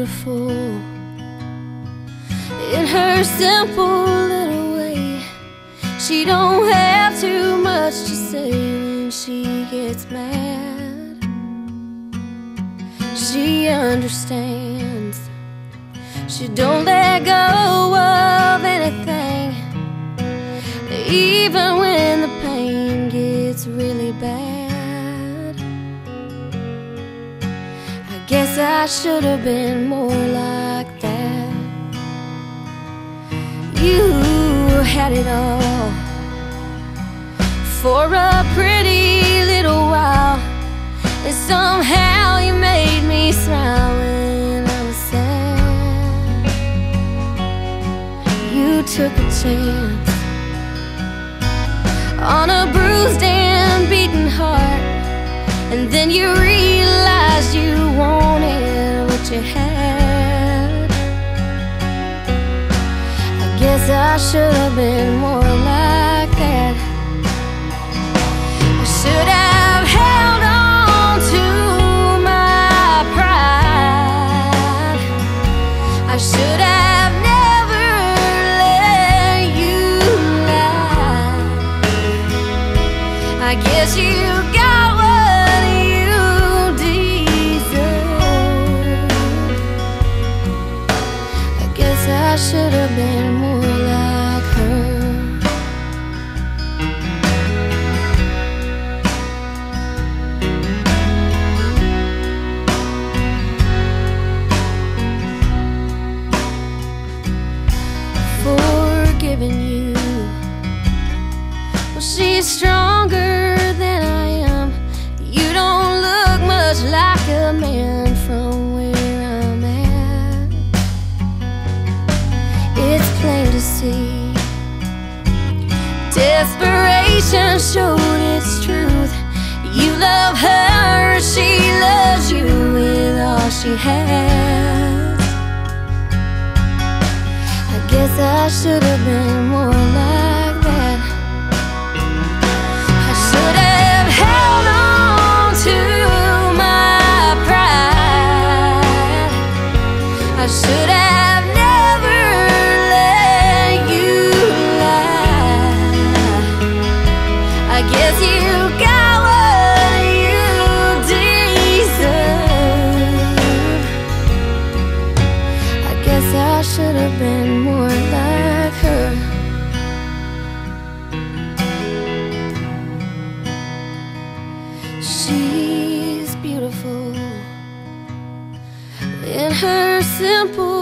beautiful in her simple little way. She don't have too much to say when she gets mad. She understands. She don't let go of anything, even when the guess I should have been more like that. You had it all for a pretty little while, and somehow you made me smile when I was sad. You took a chance on a bruised and beaten heart, and then you you had. I guess I should have been more like that. I should have held on to my pride. I should have never let you lie. I guess you Stronger than I am. You don't look much like a man from where I'm at. It's plain to see. Desperation showed its truth. You love her, she loves you with all she has. I guess I should have been more like I should have been more like her. She's beautiful in her simple